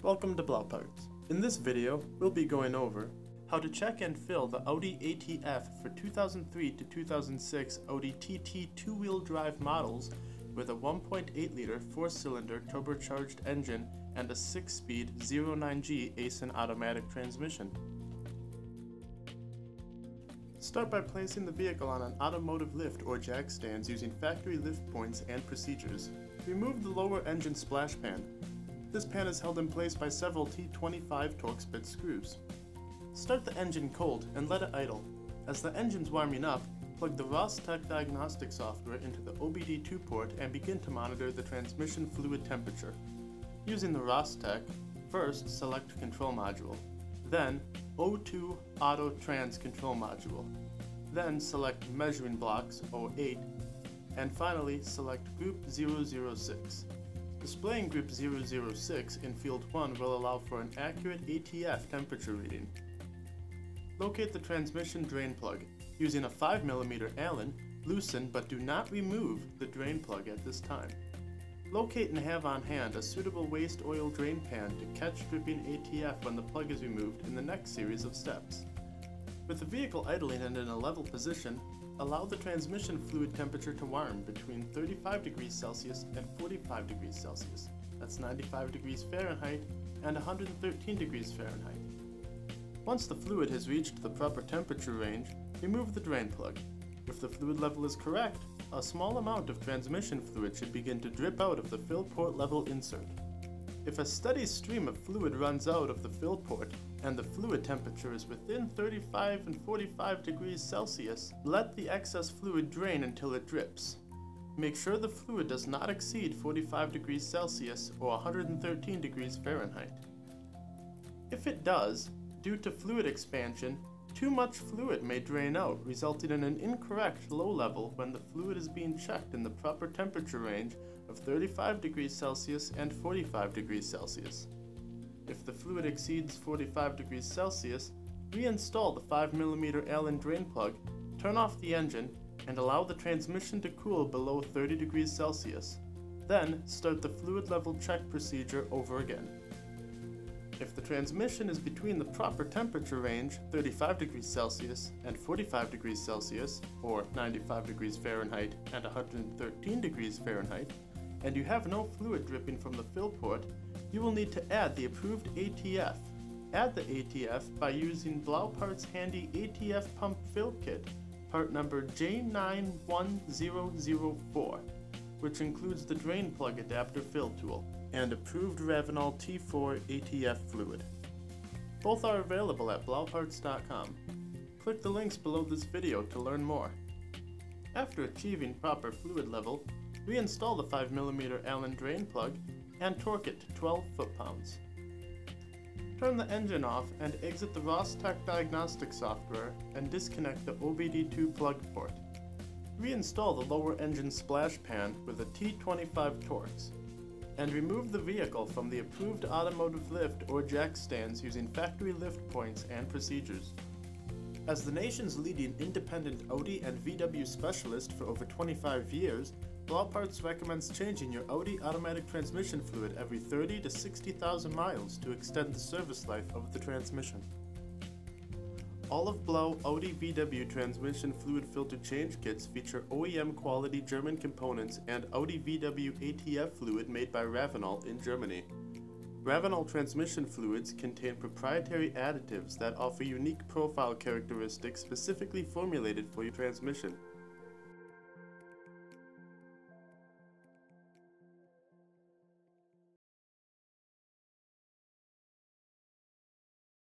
Welcome to Blau Parts. In this video, we'll be going over how to check and fill the Audi ATF for 2003 to 2006 Audi TT two-wheel drive models with a 1.8 liter four-cylinder turbocharged engine and a 6-speed 09G Aisin automatic transmission. Start by placing the vehicle on an automotive lift or jack stands using factory lift points and procedures. Remove the lower engine splash pan. This pan is held in place by several T25 Torx bit screws. Start the engine cold and let it idle. As the engine's warming up, plug the Ross-Tech diagnostic software into the OBD2 port and begin to monitor the transmission fluid temperature. Using the Ross-Tech, first select Control Module, then O2 Auto Trans Control Module, then select Measuring Blocks 08, and finally select Group 006. Displaying Group 006 in Field 1 will allow for an accurate ATF temperature reading. Locate the transmission drain plug. Using a 5mm Allen, loosen but do not remove the drain plug at this time. Locate and have on hand a suitable waste oil drain pan to catch dripping ATF when the plug is removed in the next series of steps. With the vehicle idling and in a level position, allow the transmission fluid temperature to warm between 35 degrees Celsius and 45 degrees Celsius. That's 95 degrees Fahrenheit and 113 degrees Fahrenheit. Once the fluid has reached the proper temperature range, remove the drain plug. If the fluid level is correct, a small amount of transmission fluid should begin to drip out of the fill port level insert. If a steady stream of fluid runs out of the fill port and the fluid temperature is within 35 and 45 degrees Celsius, let the excess fluid drain until it drips. Make sure the fluid does not exceed 45 degrees Celsius or 113 degrees Fahrenheit. If it does, Due to fluid expansion, too much fluid may drain out, resulting in an incorrect low level when the fluid is being checked in the proper temperature range of 35 degrees Celsius and 45 degrees Celsius. If the fluid exceeds 45 degrees Celsius, reinstall the 5mm Allen drain plug, turn off the engine, and allow the transmission to cool below 30 degrees Celsius. Then, start the fluid level check procedure over again. If the transmission is between the proper temperature range, 35 degrees Celsius and 45 degrees Celsius, or 95 degrees Fahrenheit and 113 degrees Fahrenheit, and you have no fluid dripping from the fill port, you will need to add the approved ATF. Add the ATF by using Blaupart's handy ATF pump fill kit, part number J91004, which includes the drain plug adapter fill tool and approved Ravenol T4 ATF fluid. Both are available at blauparts.com. Click the links below this video to learn more. After achieving proper fluid level, reinstall the 5mm Allen drain plug and torque it to 12 foot-pounds. Turn the engine off and exit the Ross-Tech diagnostic software and disconnect the OBD2 plug port. Reinstall the lower engine splash pan with a T25 Torx and remove the vehicle from the approved automotive lift or jack stands using factory lift points and procedures. As the nation's leading independent Audi and VW specialist for over 25 years, Blauparts recommends changing your Audi automatic transmission fluid every 30 to 60,000 miles to extend the service life of the transmission. All of Blau Audi VW transmission fluid filter change kits feature OEM quality German components and Audi VW ATF fluid made by Ravenol in Germany. Ravenol transmission fluids contain proprietary additives that offer unique profile characteristics specifically formulated for your transmission.